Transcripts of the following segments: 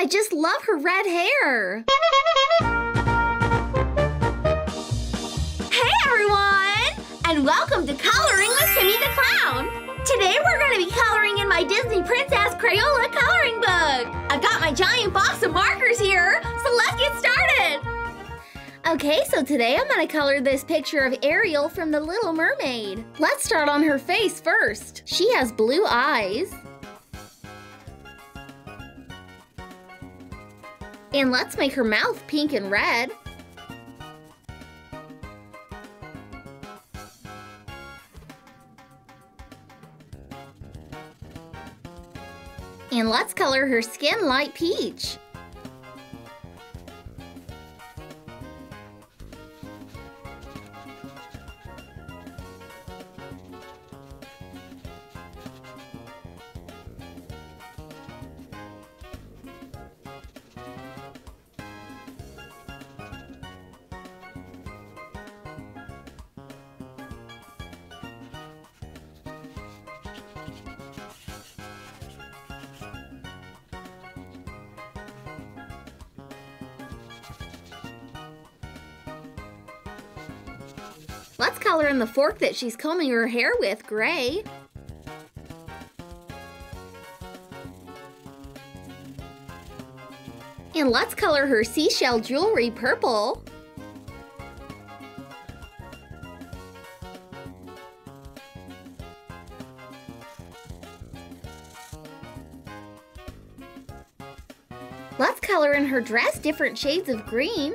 I just love her red hair. Hey everyone! And welcome to Coloring with Kimmi the Clown. Today we're going to be coloring in my Disney Princess Crayola coloring book. I've got my giant box of markers here, so let's get started. Okay, so today I'm going to color this picture of Ariel from The Little Mermaid. Let's start on her face first. She has blue eyes. And let's make her mouth pink and red. And let's color her skin light peach. Let's color in the fork that she's combing her hair with gray. And let's color her seashell jewelry purple. Let's color in her dress different shades of green.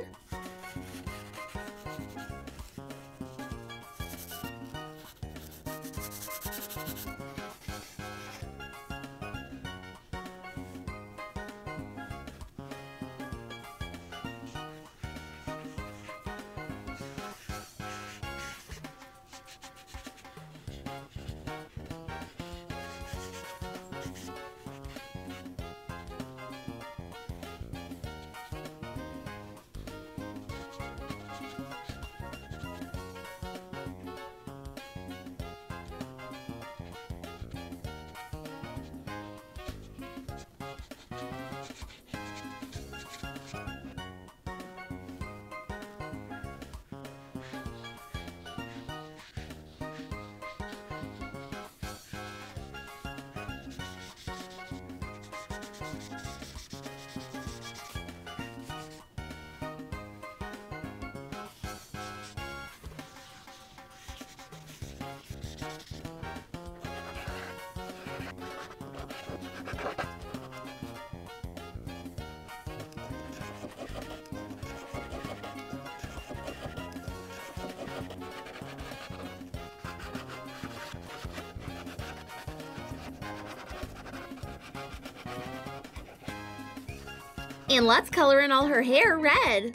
And let's color in all her hair red.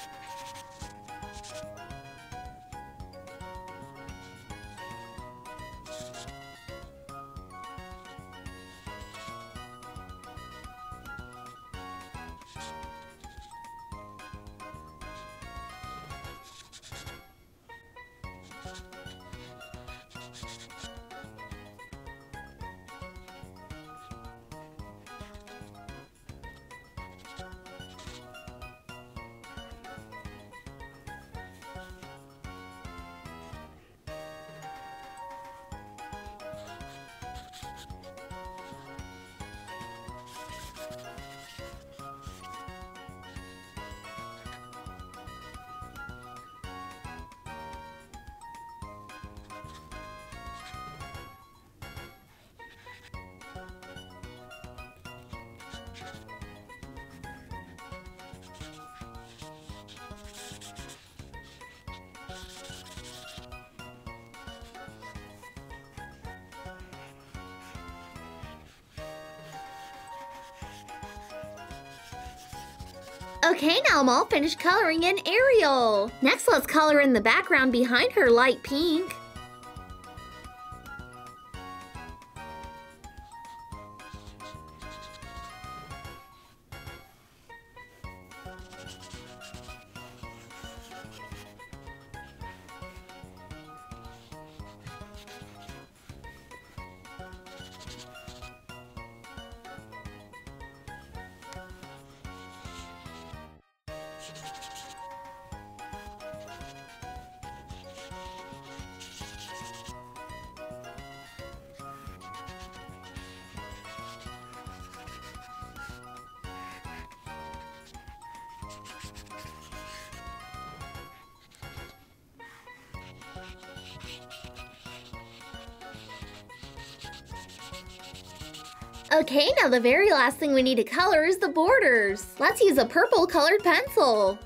Okay, now I'm all finished coloring in Ariel. Next, let's color in the background behind her light pink. Okay, now the very last thing we need to color is the borders. Let's use a purple colored pencil.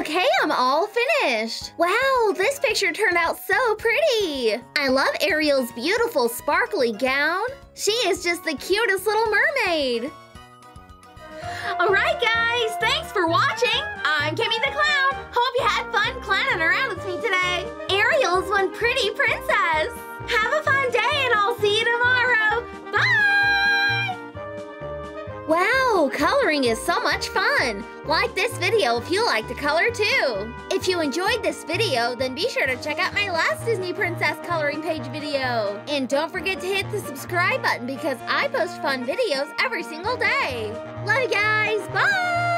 Okay, I'm all finished. Wow, this picture turned out so pretty. I love Ariel's beautiful sparkly gown. She is just the cutest little mermaid. Alright guys, thanks for watching. I'm Kimmi the Clown. Hope you had fun clowning around with me today. Ariel's one pretty princess. Have a fun day coloring is so much fun. Like this video if you like to color too. If you enjoyed this video, then be sure to check out my last Disney Princess coloring page video. And don't forget to hit the subscribe button because I post fun videos every single day. Love you guys, bye!